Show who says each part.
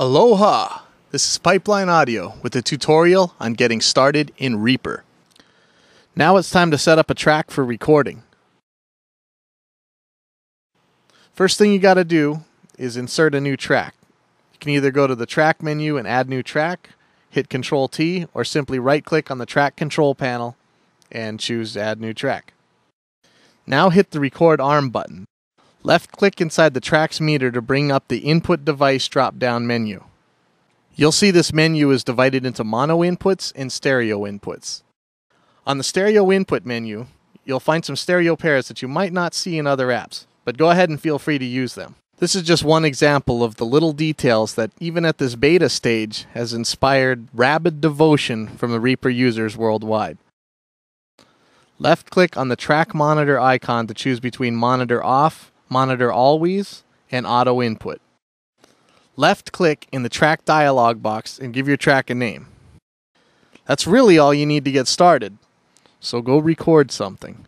Speaker 1: Aloha! This is Pipeline Audio with a tutorial on getting started in Reaper. Now it's time to set up a track for recording. First thing you got to do is insert a new track. You can either go to the track menu and add new track, hit Control T, or simply right click on the track control panel and choose add new track. Now hit the record arm button. Left click inside the tracks meter to bring up the input device drop down menu. You'll see this menu is divided into mono inputs and stereo inputs. On the stereo input menu, you'll find some stereo pairs that you might not see in other apps, but go ahead and feel free to use them. This is just one example of the little details that, even at this beta stage, has inspired rabid devotion from the Reaper users worldwide. Left click on the track monitor icon to choose between monitor off, monitor always, and auto input. Left click in the track dialog box and give your track a name. That's really all you need to get started. So go record something.